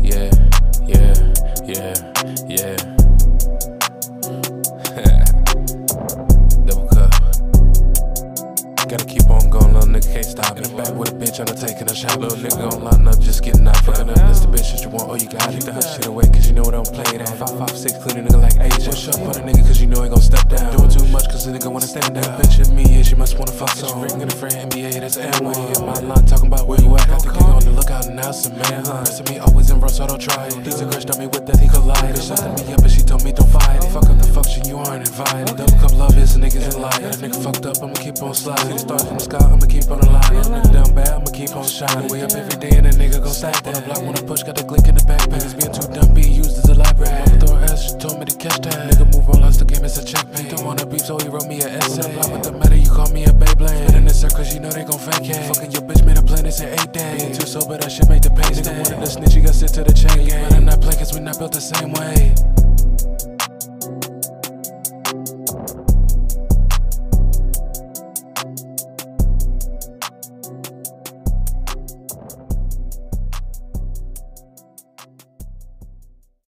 Yeah, yeah, yeah, yeah. DoubleKupp. Gotta keep on going, little nigga can't stop. In the back with a bitch undertaking a shot. Little nigga gon' line up, just getting out. Fucking up, that's the bitch that you want. Oh, you got it. The hot shit away, cause you know it don't play that. Five, five, six, clean a nigga like Asia. Push up on a nigga, cause you know he gon' step down. Doing too much, cause the nigga wanna stand down. Bitch at me, yeah, she must wanna fuck some. Ring in the friend NBA, that's Amway. In my line, talking about lookout, and. Rest of me always in rough, so don't try it. He's a crush, on me with that, he collide. Bitch shot me up, and she told me don't fight it. Fuck up the function, you aren't invited. DoubleKupp Luv is niggas in line. That nigga fucked up, I'ma keep on sliding. See the stars from the sky, I'ma keep on line. Nigga down bad, I'ma keep on shining. Way up every day, and that nigga gon' stack that. On the block, when I push, got the glick in the backpack. It's being too dumb, being used as a library. Mother throw ass, she told me to catch that. Nigga move on, lost the game, it's a checkmate. Don't wanna beef, so he wrote me an essay. On the block with the matter, you call me a Beyblade. Spin in circles, eight days. Being too sober, that shit make the pain. Nigga wanted to snitch, he got sent to the chain gang. Better not play, cause we not built the same way.